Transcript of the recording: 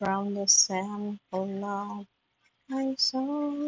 from the sample log. I saw.